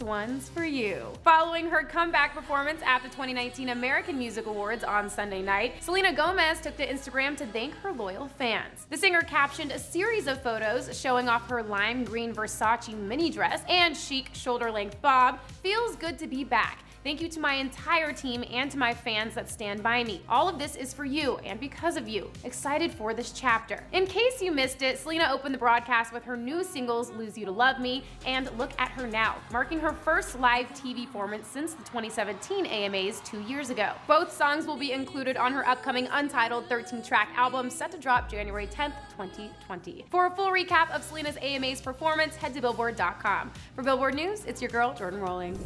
one's for you. Following her comeback performance at the 2019 American Music Awards on Sunday night, Selena Gomez took to Instagram to thank her loyal fans. The singer captioned a series of photos showing off her lime green Versace mini dress and chic shoulder length bob. Feels good to be back. Thank you to my entire team and to my fans that stand by me. All of this is for you and because of you. Excited for this chapter. In case you missed it, Selena opened the broadcast with her new singles Lose You to Love Me and Look at Her Now, marking her first live TV performance since the 2017 AMAs two years ago. Both songs will be included on her upcoming untitled 13 track album set to drop January 10th, 2020. For a full recap of Selena's AMAs performance, head to Billboard.com. For Billboard News, it's your girl, Jordyn Rolling.